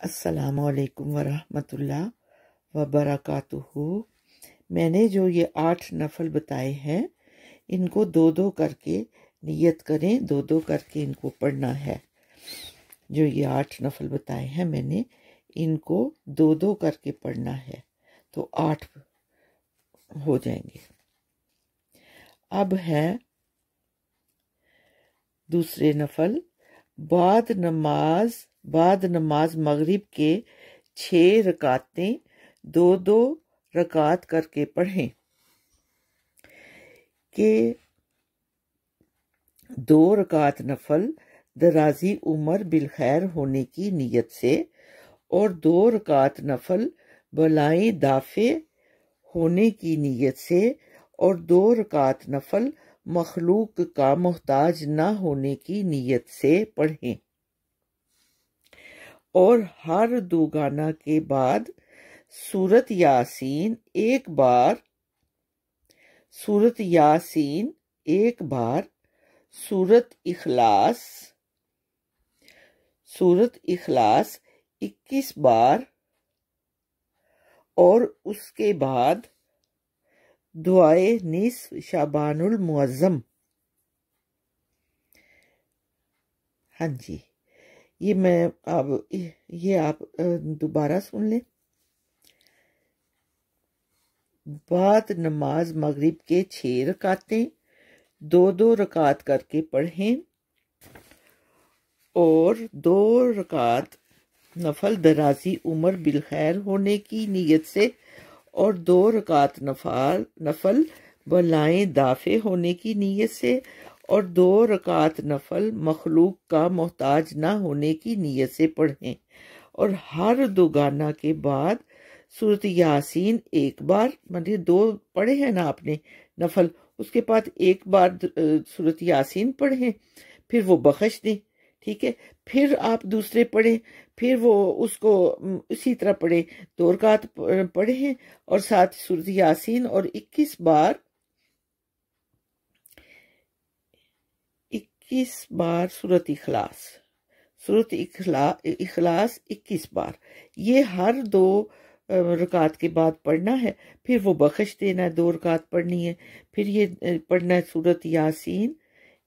असलकम वरहमतुल्लाह वबरकातुहू मैंने जो ये आठ नफल बताए हैं, इनको दो दो करके नियत करें दो दो करके इनको पढ़ना है। जो ये आठ नफल बताए हैं मैंने, इनको दो दो करके पढ़ना है तो आठ हो जाएँगे। अब है दूसरे नफल, बाद नमाज़ बाद नमाज़ मगरिब के छः रकातें दो दो रकात करके पढ़ें। के दो रकात नफल दराजी उमर बिलखैर होने की नीयत से और दो रकात नफल बलाई दाफे होने की नीयत से और दो रकात नफल मखलूक का मोहताज न होने की नीयत से पढ़ें। और हर दो गाना के बाद सूरत यासीन एक बार, सूरत यासीन एक बार, सूरत इखलास सूरत इखलास इक्कीस बार, और उसके बाद दुआए निस शाबानुल मुअज्जम। हाँ जी, ये मैं अब, ये आप दोबारा सुन लें। बाद नमाज़ मगरिब के छह रकातें, दो दो रकात करके पढ़ें और दो रकात नफल दराजी उमर बिलखैर होने की नीयत से और दो रकात नफाल, नफल बलाएँ दाफे होने की नीयत से और दो रकात नफल मखलूक का मोहताज ना होने की नीयत से पढ़ें। और हर दो गाना के बाद सूरत यासीन एक बार मतलब दो पढ़े हैं ना आपने नफल, उसके बाद एक बार सूरत यासीन पढ़ें, फिर वो बख्श दें। ठीक है? फिर आप दूसरे पढ़ें, फिर वो उसको उसी तरह पढ़े। दो रकात पढ़े हैं और साथ सूरत यासीन और 21 बार 21 बार सूरत इखलास, सूरत इखला, इखलास 21 बार। ये हर दो रकात के बाद पढ़ना है, फिर वो बख्श देना है, दो रकात पढ़नी है, फिर ये पढ़ना है सूरत यासीन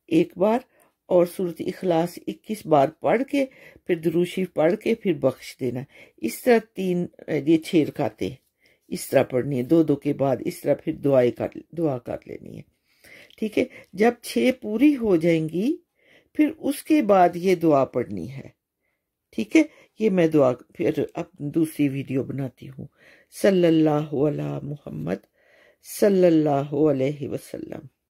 एक बार और सूरत इखलास इक्कीस बार पढ़ के, फिर दरूशी पढ़ के, फिर बख्श देना। इस तरह तीन ये छः रकाते इस तरह पढ़नी है। दो दो के बाद इस तरह फिर दुआएँ कर, दुआ कर लेनी है। ठीक है? जब छः पूरी हो जाएँगी, फिर उसके बाद ये दुआ पढ़नी है। ठीक है? ये मैं दुआ फिर अब दूसरी वीडियो बनाती हूँ। सल्लल्लाहु अला मुहम्मद, सल्लल्लाहु अलैहि वसल्लम।